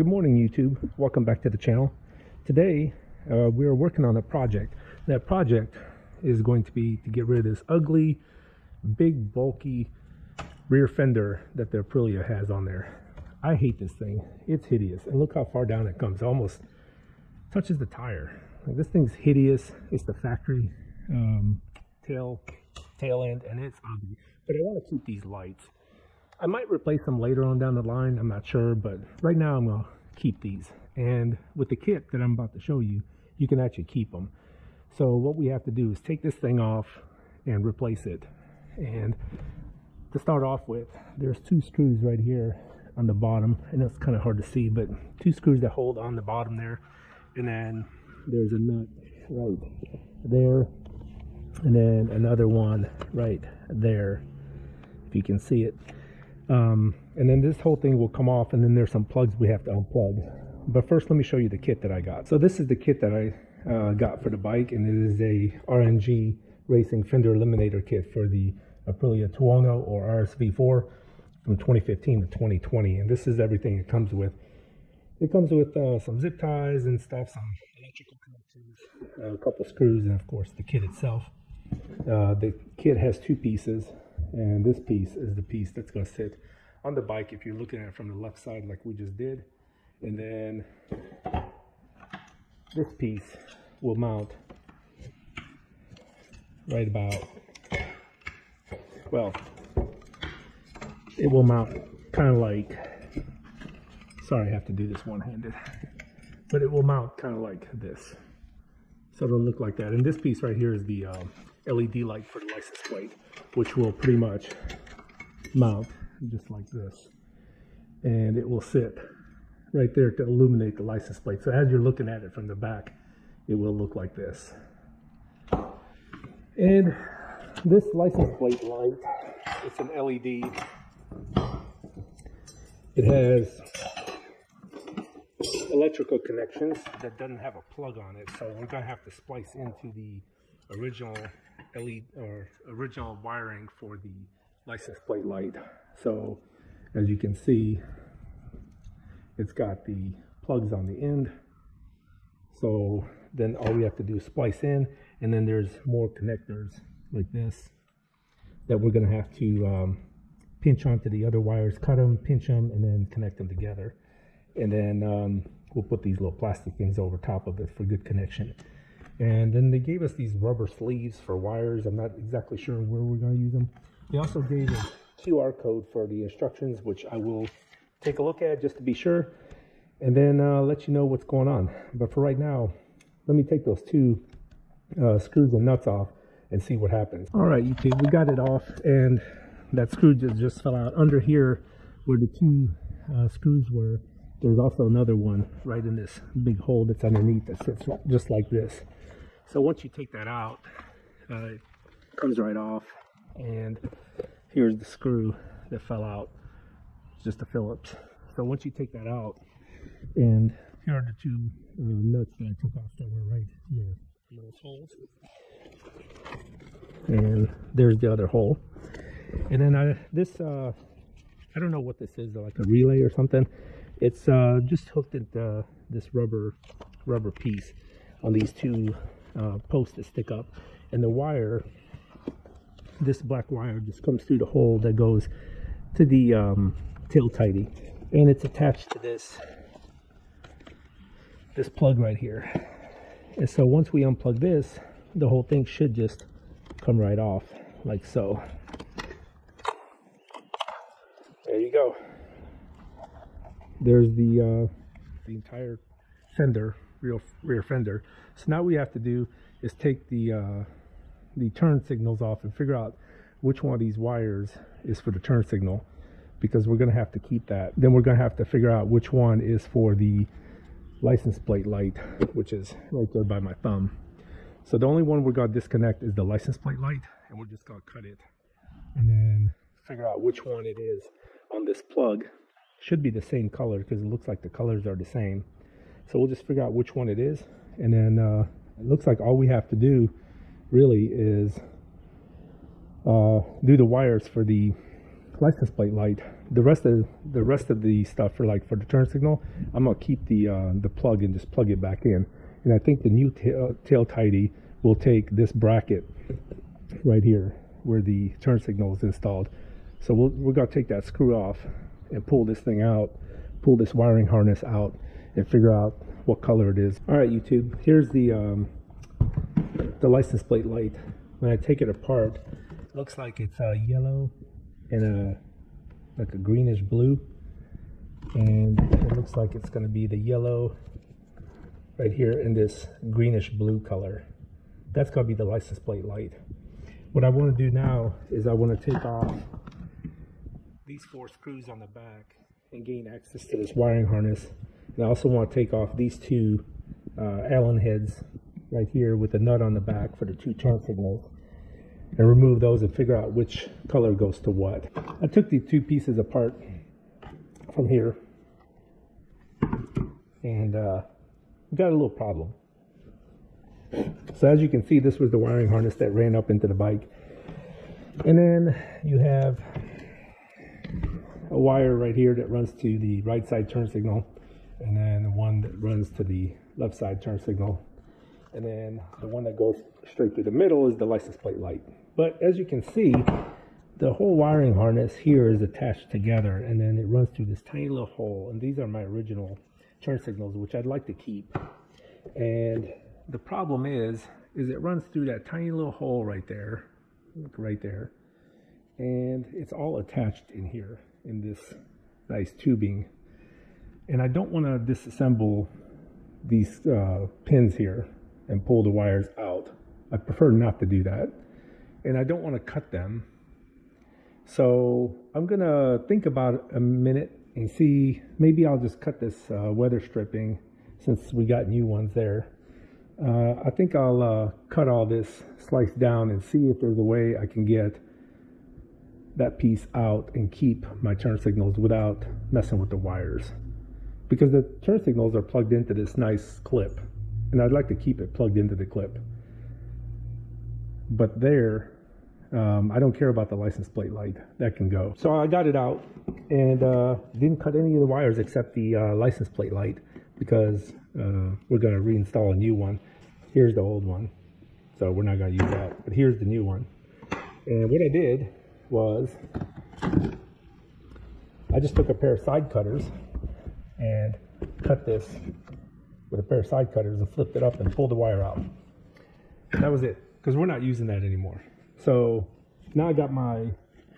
Good morning, YouTube. Welcome back to the channel. Today, uh, we are working on a project. That project is going to be to get rid of this ugly, big, bulky rear fender that the Aprilia has on there. I hate this thing. It's hideous. And look how far down it comes. Almost touches the tire. Like this thing's hideous. It's the factory um, tail tail end, and it's ugly. But I want to keep these lights. I might replace them later on down the line. I'm not sure, but right now I'm going to keep these. And with the kit that I'm about to show you, you can actually keep them. So what we have to do is take this thing off and replace it. And to start off with, there's two screws right here on the bottom. and it's kind of hard to see, but two screws that hold on the bottom there. And then there's a nut right there. And then another one right there, if you can see it. Um, and then this whole thing will come off and then there's some plugs we have to unplug. But first let me show you the kit that I got. So this is the kit that I uh, got for the bike and it is a R&G Racing Fender Eliminator kit for the Aprilia Tuono or RSV4 from 2015 to 2020. And this is everything it comes with. It comes with uh, some zip ties and stuff, some electrical connections, a couple screws, and of course the kit itself. Uh, the kit has two pieces and this piece is the piece that's going to sit on the bike if you're looking at it from the left side like we just did. And then this piece will mount right about well it will mount kind of like sorry I have to do this one-handed but it will mount kind of like this. So it'll look like that. And this piece right here is the um, LED light for the license plate, which will pretty much mount just like this. And it will sit right there to illuminate the license plate. So as you're looking at it from the back, it will look like this. And this license plate light, it's an LED. It has electrical connections that doesn't have a plug on it. So we're gonna have to splice into the original LED or original wiring for the license plate light. So as you can see, it's got the plugs on the end. So then all we have to do is splice in and then there's more connectors like this that we're going to have to um, pinch onto the other wires, cut them, pinch them, and then connect them together. And then um, we'll put these little plastic things over top of it for good connection. And then they gave us these rubber sleeves for wires. I'm not exactly sure where we're going to use them. They also gave a QR code for the instructions, which I will take a look at just to be sure, and then uh, let you know what's going on. But for right now, let me take those two uh, screws and nuts off and see what happens. All right, YouTube, we got it off, and that screw just, just fell out. Under here, where the two uh, screws were, there's also another one right in this big hole that's underneath that sits just like this. So once you take that out, uh, it comes right off. And here's the screw that fell out. It's just a Phillips. So once you take that out, and here are the two uh, nuts that I took off that were right here those holes. And there's the other hole. And then I, this, uh, I don't know what this is, like a relay or something. It's uh, just hooked into this rubber rubber piece on these two uh, posts that stick up. And the wire this black wire just comes through the hole that goes to the um, tail tidy. And it's attached to this this plug right here. And so once we unplug this the whole thing should just come right off like so. There you go. There's the uh, the entire fender real rear fender. So now we have to do is take the uh, the turn signals off and figure out which one of these wires is for the turn signal because we're going to have to keep that. Then we're going to have to figure out which one is for the license plate light, which is right there by my thumb. So the only one we're going to disconnect is the license plate light and we're just going to cut it and then figure out which one it is on this plug. Should be the same color because it looks like the colors are the same. So we'll just figure out which one it is. And then uh, it looks like all we have to do really is uh, do the wires for the license plate light. The rest of the rest of the stuff for like for the turn signal, I'm gonna keep the uh, the plug and just plug it back in. And I think the new tail, tail tidy will take this bracket right here where the turn signal is installed. So we'll, we're gonna take that screw off and pull this thing out, pull this wiring harness out, and figure out what color it is. All right, YouTube. Here's the um, the license plate light. When I take it apart, it looks like it's uh, yellow and a like a greenish blue, and it looks like it's going to be the yellow right here in this greenish blue color. That's to be the license plate light. What I want to do now is I want to take off these four screws on the back and gain access to this wiring harness. I also want to take off these two uh, Allen heads right here with the nut on the back for the two turn signals and remove those and figure out which color goes to what. I took the two pieces apart from here and uh, got a little problem. So as you can see, this was the wiring harness that ran up into the bike. And then you have a wire right here that runs to the right side turn signal and then the one that runs to the left side turn signal and then the one that goes straight through the middle is the license plate light. But as you can see, the whole wiring harness here is attached together and then it runs through this tiny little hole. And these are my original turn signals, which I'd like to keep. And the problem is, is it runs through that tiny little hole right there, right there. And it's all attached in here in this nice tubing. And I don't want to disassemble these uh, pins here and pull the wires out. I prefer not to do that. And I don't want to cut them. So I'm going to think about a minute and see, maybe I'll just cut this uh, weather stripping since we got new ones there. Uh, I think I'll uh, cut all this slice down and see if there's a way I can get that piece out and keep my turn signals without messing with the wires. Because the turn signals are plugged into this nice clip and I'd like to keep it plugged into the clip. But there, um, I don't care about the license plate light. That can go. So I got it out and uh, didn't cut any of the wires except the uh, license plate light because uh, we're going to reinstall a new one. Here's the old one. So we're not going to use that. But here's the new one. And what I did was I just took a pair of side cutters and cut this with a pair of side cutters and flipped it up and pulled the wire out. That was it, because we're not using that anymore. So now I got my,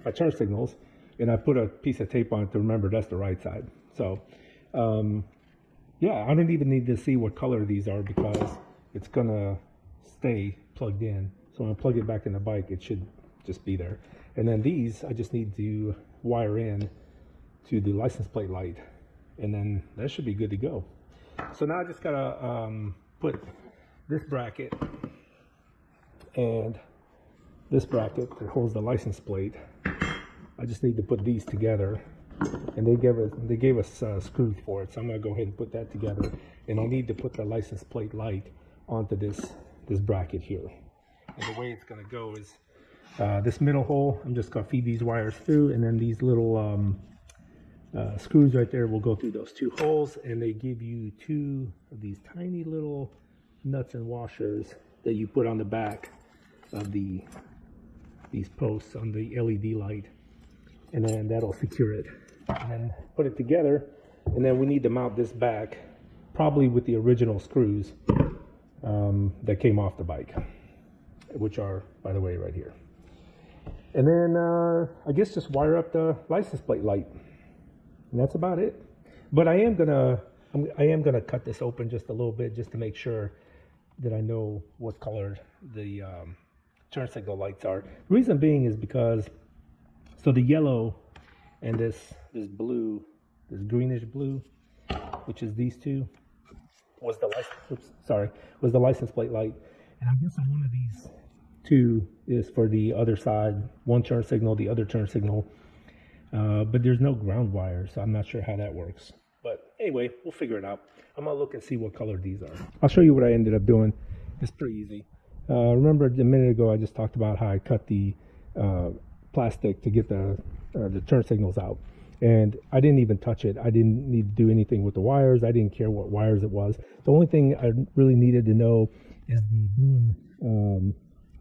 my turn signals and I put a piece of tape on it to remember that's the right side. So um, yeah, I don't even need to see what color these are because it's gonna stay plugged in. So when I plug it back in the bike, it should just be there. And then these, I just need to wire in to the license plate light and then that should be good to go. So now I just gotta um, put this bracket and this bracket that holds the license plate. I just need to put these together and they gave us they gave us uh, screws for it so I'm gonna go ahead and put that together and I need to put the license plate light onto this this bracket here and the way it's gonna go is uh, this middle hole I'm just gonna feed these wires through and then these little um, uh, screws right there will go through those two holes and they give you two of these tiny little nuts and washers that you put on the back of the these posts on the LED light and then that'll secure it. And put it together and then we need to mount this back probably with the original screws um, that came off the bike which are by the way right here. And then uh, I guess just wire up the license plate light and that's about it. But I am gonna I'm, I am gonna cut this open just a little bit just to make sure that I know what color the um, turn signal lights are. The reason being is because so the yellow and this this blue, this greenish blue, which is these two, was the license. Oops, sorry, was the license plate light, and I guess on one of these two is for the other side, one turn signal, the other turn signal uh, but there's no ground wire, so I'm not sure how that works. But anyway, we'll figure it out. I'm gonna look and see what color these are. I'll show you what I ended up doing. It's pretty easy. Uh, remember a minute ago I just talked about how I cut the uh, plastic to get the uh, the turn signals out. And I didn't even touch it. I didn't need to do anything with the wires. I didn't care what wires it was. The only thing I really needed to know is the blue and um,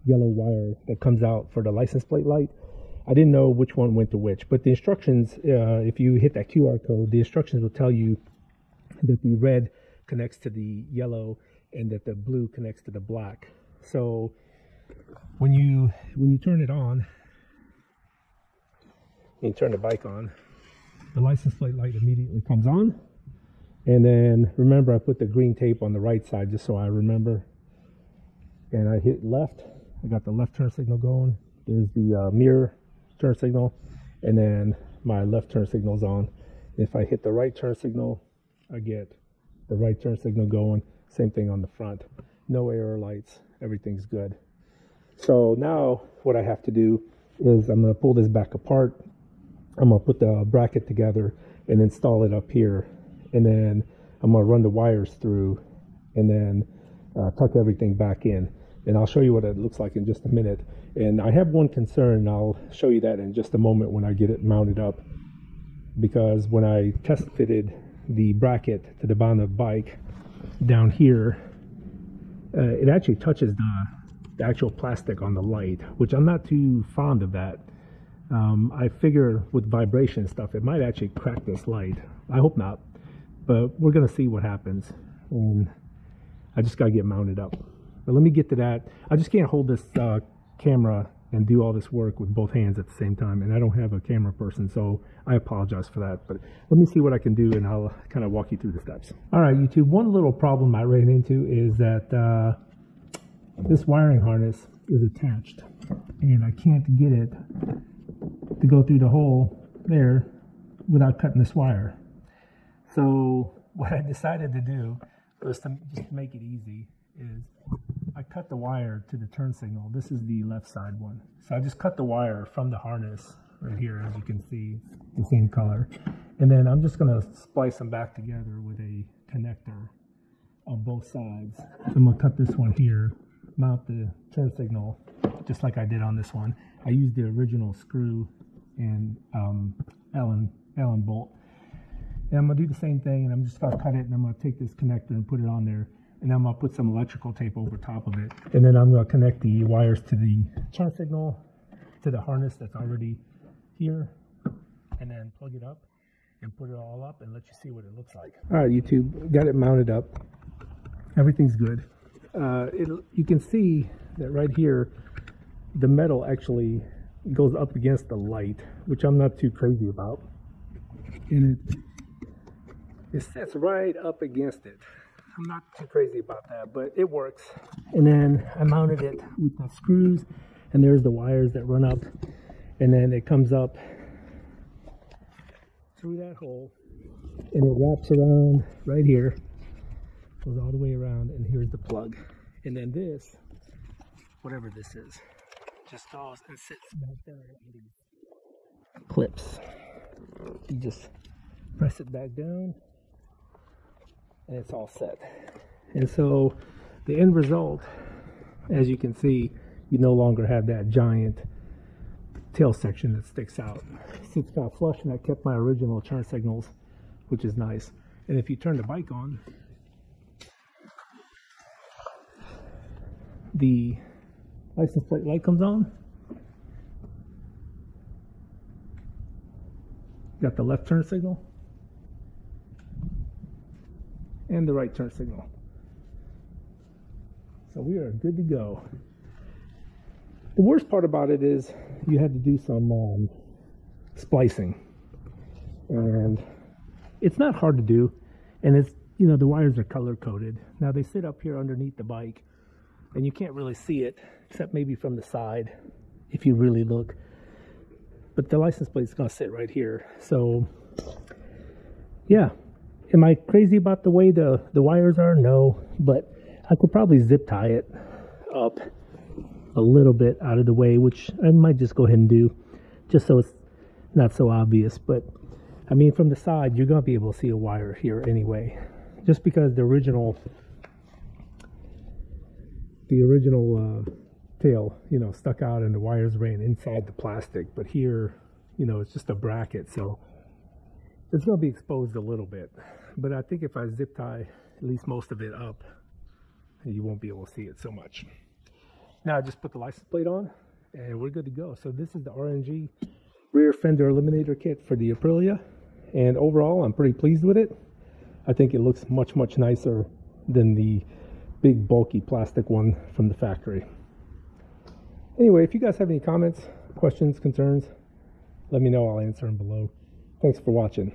yellow wire that comes out for the license plate light. I didn't know which one went to which, but the instructions, uh, if you hit that QR code, the instructions will tell you that the red connects to the yellow and that the blue connects to the black. So when you when you turn it on, you turn the bike on, the license plate light immediately comes on. And then remember I put the green tape on the right side just so I remember. And I hit left. I got the left turn signal going. There's the uh, mirror turn signal. And then my left turn signal is on. If I hit the right turn signal, I get the right turn signal going. Same thing on the front. No error lights. Everything's good. So now what I have to do is I'm going to pull this back apart I'm gonna put the bracket together and install it up here and then I'm gonna run the wires through and then uh, tuck everything back in and I'll show you what it looks like in just a minute and I have one concern I'll show you that in just a moment when I get it mounted up because when I test fitted the bracket to the bottom of the bike down here uh, it actually touches the, the actual plastic on the light which I'm not too fond of that um, I figure with vibration stuff, it might actually crack this light. I hope not, but we're gonna see what happens. And I just gotta get mounted up. But let me get to that. I just can't hold this uh, camera and do all this work with both hands at the same time. And I don't have a camera person, so I apologize for that. But let me see what I can do and I'll kind of walk you through the steps. All right, YouTube, one little problem I ran into is that uh, this wiring harness is attached and I can't get it to go through the hole there without cutting this wire. So what I decided to do was to just make it easy is cut the wire to the turn signal. This is the left side one. So I just cut the wire from the harness right here, as you can see, the same color. And then I'm just gonna splice them back together with a connector on both sides. I'm gonna cut this one here, mount the turn signal, just like I did on this one. I used the original screw and um, Allen Allen bolt. And I'm gonna do the same thing, and I'm just gonna cut it, and I'm gonna take this connector and put it on there, and I'm gonna put some electrical tape over top of it, and then I'm gonna connect the wires to the turn signal, to the harness that's already here, and then plug it up and put it all up and let you see what it looks like. All right, YouTube, got it mounted up. Everything's good. Uh, it, you can see that right here, the metal actually goes up against the light, which I'm not too crazy about. And it it sits right up against it. I'm not too crazy about that, but it works. And then I mounted it with the screws, and there's the wires that run up, and then it comes up through that hole, and it wraps around right here, goes all the way around, and here's the plug. And then this, whatever this is, just goes and sits back there on these clips. You just press it back down and it's all set. And so the end result, as you can see, you no longer have that giant tail section that sticks out. It's got flush and I kept my original turn signals, which is nice. And if you turn the bike on, the license plate light comes on. Got the left turn signal and the right turn signal. So we are good to go. The worst part about it is you had to do some um, splicing. And it's not hard to do. And it's, you know, the wires are color coded. Now they sit up here underneath the bike and you can't really see it except maybe from the side if you really look. But the license plate is going to sit right here. So, yeah. Am I crazy about the way the, the wires are? No. But I could probably zip tie it up a little bit out of the way, which I might just go ahead and do just so it's not so obvious. But I mean, from the side, you're going to be able to see a wire here anyway. Just because the original the original uh, tail, you know, stuck out and the wires ran inside the plastic. But here, you know, it's just a bracket. So it's going to be exposed a little bit. But I think if I zip tie at least most of it up, you won't be able to see it so much. Now I just put the license plate on and we're good to go. So this is the R&G rear fender eliminator kit for the Aprilia. And overall, I'm pretty pleased with it. I think it looks much, much nicer than the big bulky plastic one from the factory. Anyway, if you guys have any comments, questions, concerns, let me know. I'll answer them below. Thanks for watching.